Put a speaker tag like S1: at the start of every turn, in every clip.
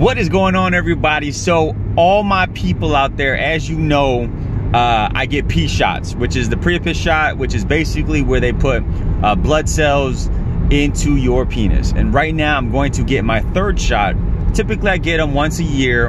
S1: What is going on, everybody? So, all my people out there, as you know, uh, I get P shots, which is the Priapus shot, which is basically where they put uh, blood cells into your penis. And right now, I'm going to get my third shot. Typically, I get them once a year.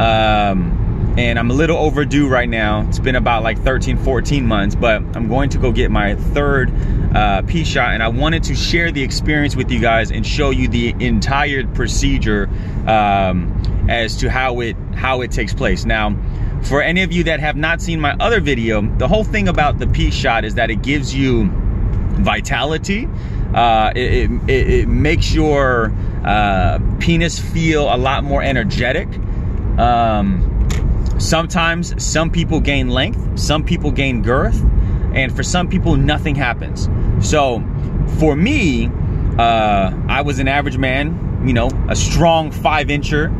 S1: Um, and I'm a little overdue right now. It's been about like 13, 14 months, but I'm going to go get my third uh, P shot, and I wanted to share the experience with you guys and show you the entire procedure um, as to how it how it takes place. Now, for any of you that have not seen my other video, the whole thing about the P shot is that it gives you vitality. Uh, it, it, it, makes your uh, penis feel a lot more energetic. Um, Sometimes some people gain length, some people gain girth, and for some people, nothing happens. So for me, uh, I was an average man, you know, a strong five incher.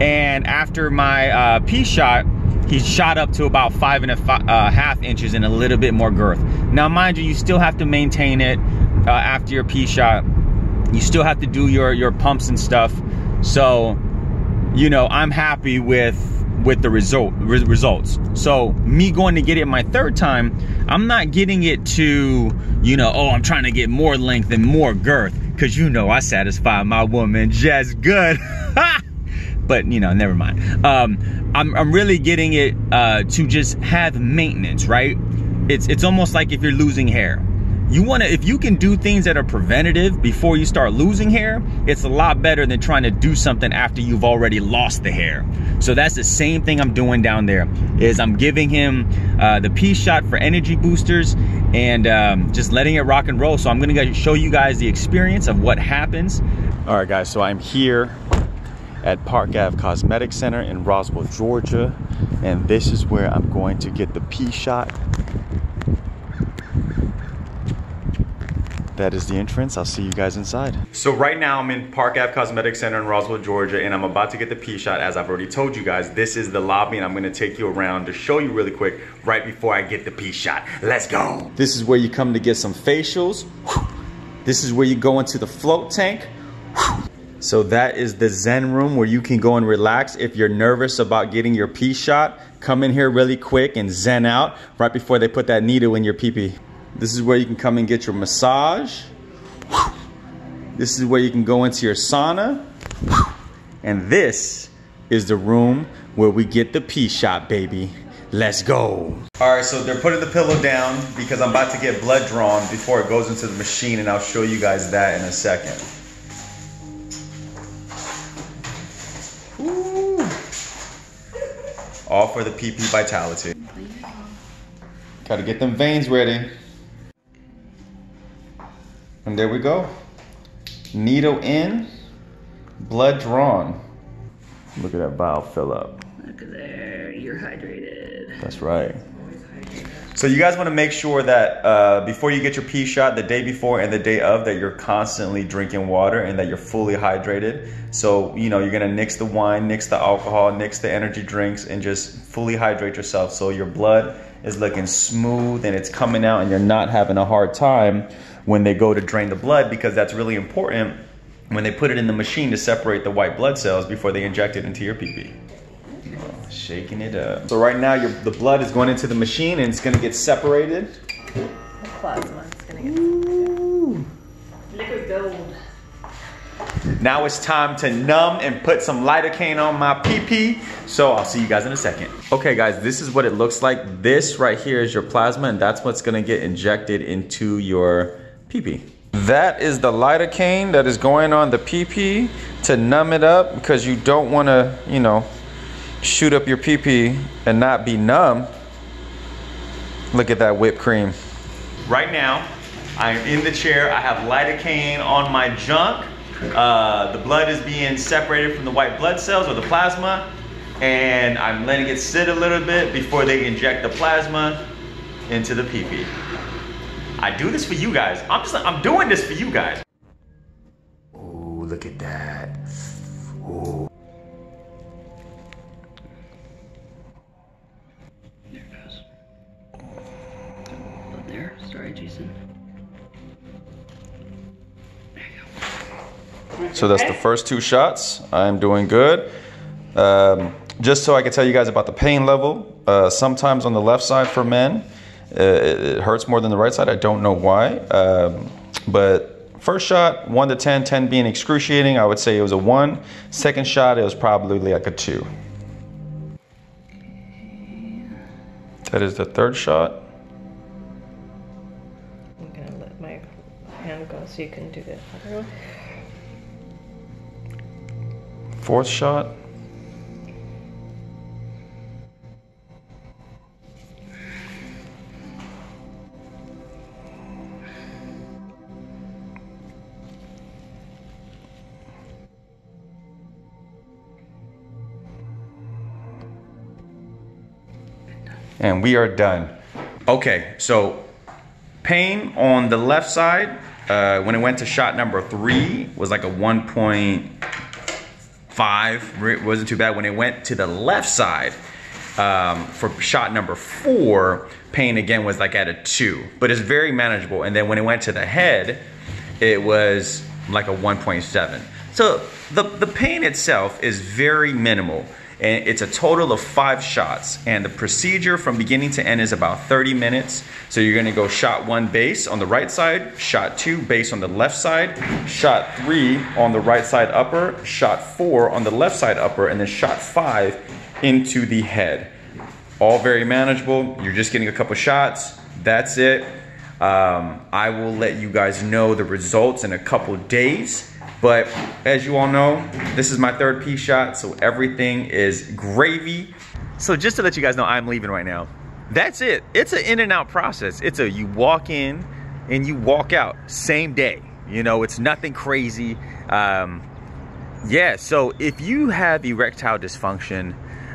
S1: And after my uh, P shot, he shot up to about five and a uh, half inches and a little bit more girth. Now, mind you, you still have to maintain it uh, after your P shot. You still have to do your, your pumps and stuff. So, you know, I'm happy with with the result re results. So me going to get it my third time, I'm not getting it to, you know, oh, I'm trying to get more length and more girth. Cause you know I satisfy my woman just good. but you know, never mind. Um, I'm, I'm really getting it uh, to just have maintenance, right? It's it's almost like if you're losing hair you want to if you can do things that are preventative before you start losing hair it's a lot better than trying to do something after you've already lost the hair. So that's the same thing i'm doing down there is i'm giving him uh, the p shot for energy boosters and um, just letting it rock and roll. So i'm gonna show you guys the experience of what happens. All right guys so i'm here at Park Ave Cosmetic Center in Roswell, Georgia. And this is where I'm going to get the P shot that is the entrance. I'll see you guys inside. So right now I'm in Park Ave Cosmetic Center in Roswell, Georgia, and I'm about to get the P shot. As I've already told you guys, this is the lobby, and I'm gonna take you around to show you really quick right before I get the P shot. Let's go. This is where you come to get some facials. This is where you go into the float tank. So that is the Zen room where you can go and relax. If you're nervous about getting your P shot, come in here really quick and Zen out right before they put that needle in your pee pee. This is where you can come and get your massage. This is where you can go into your sauna. And this is the room where we get the P shot, baby. Let's go. All right, so they're putting the pillow down because I'm about to get blood drawn before it goes into the machine and I'll show you guys that in a second. Ooh. All for the PP Vitality. Gotta get them veins ready. And there we go. Needle in, blood drawn. Look at that vial fill up.
S2: Look at there, you're hydrated.
S1: That's right. So you guys want to make sure that uh, before you get your P shot, the day before and the day of, that you're constantly drinking water and that you're fully hydrated. So you know you're gonna nix the wine, nix the alcohol, nix the energy drinks, and just fully hydrate yourself. So your blood is looking smooth and it's coming out, and you're not having a hard time when they go to drain the blood because that's really important when they put it in the machine to separate the white blood cells before they inject it into your PP. Oh, shaking it up. So right now your, the blood is going into the machine and it's gonna get separated.
S2: The plasma is gonna get Ooh. Liquid gold.
S1: Now it's time to numb and put some lidocaine on my PP. So I'll see you guys in a second. Okay guys, this is what it looks like. This right here is your plasma and that's what's gonna get injected into your PP. That is the lidocaine that is going on the PP to numb it up because you don't want to, you know, shoot up your PP and not be numb. Look at that whipped cream. Right now, I'm in the chair. I have lidocaine on my junk. Uh, the blood is being separated from the white blood cells or the plasma. And I'm letting it sit a little bit before they inject the plasma into the PP. I do this for you guys. I'm just I'm doing this for you guys. Ooh, look at that.
S3: So that's the first two shots. I'm doing good. Um, just so I can tell you guys about the pain level, uh, sometimes on the left side for men, uh, it hurts more than the right side. I don't know why. Um, but first shot, 1 to 10, 10 being excruciating, I would say it was a 1. Second shot, it was probably like a 2. That is the third shot.
S2: I'm gonna let my hand go so you can do the other one.
S3: Fourth shot. And we are done. Okay, so pain on the left side, uh, when it went to shot number three, was like a 1.5. It wasn't too bad. When it went to the left side, um, for shot number four, pain again was like at a two, but it's very manageable. And then when it went to the head, it was like a 1.7. So the, the pain itself is very minimal and it's a total of five shots. And the procedure from beginning to end is about 30 minutes. So you're going to go shot one base on the right side shot two base on the left side shot three on the right side upper shot four on the left side upper and then shot five into the head. All very manageable. You're just getting a couple shots. That's it. Um, i will let you guys know the results in a couple days but as you all know, this is my third P shot, so everything is gravy.
S1: So just to let you guys know, I'm leaving right now. That's it. It's an in and out process. It's a you walk in and you walk out same day. You know, it's nothing crazy. Um, yeah, so if you have erectile dysfunction,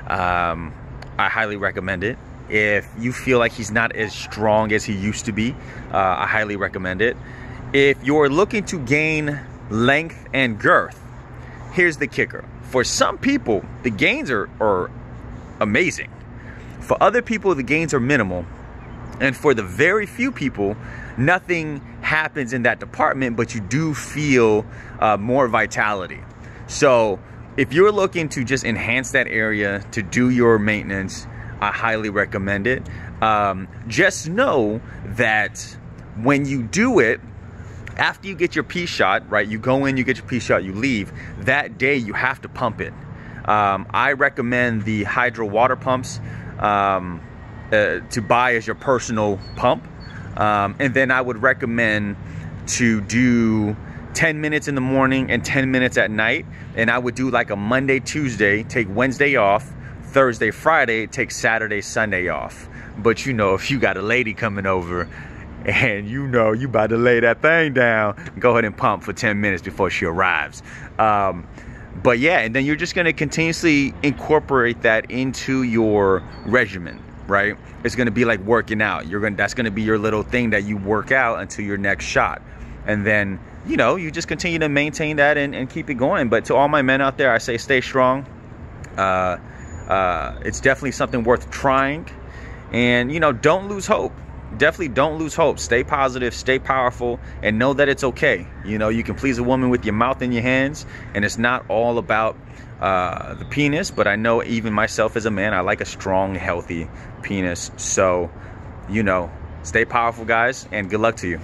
S1: um, I highly recommend it. If you feel like he's not as strong as he used to be, uh, I highly recommend it. If you're looking to gain length and girth. Here's the kicker. For some people, the gains are, are amazing. For other people, the gains are minimal. And for the very few people, nothing happens in that department, but you do feel uh, more vitality. So if you're looking to just enhance that area, to do your maintenance, I highly recommend it. Um, just know that when you do it, after you get your P shot, right, you go in, you get your P shot, you leave, that day you have to pump it. Um, I recommend the hydro water pumps um, uh, to buy as your personal pump. Um, and then I would recommend to do 10 minutes in the morning and 10 minutes at night. And I would do like a Monday, Tuesday, take Wednesday off, Thursday, Friday, take Saturday, Sunday off. But you know, if you got a lady coming over, and you know you about to lay that thing down, go ahead and pump for 10 minutes before she arrives. Um, but yeah, and then you're just gonna continuously incorporate that into your regimen, right? It's gonna be like working out. You're gonna that's gonna be your little thing that you work out until your next shot. And then, you know, you just continue to maintain that and, and keep it going. But to all my men out there, I say stay strong. Uh, uh, it's definitely something worth trying. And you know, don't lose hope definitely don't lose hope. Stay positive, stay powerful, and know that it's okay. You know, you can please a woman with your mouth in your hands, and it's not all about uh, the penis, but I know even myself as a man, I like a strong, healthy penis. So, you know, stay powerful, guys, and good luck to you.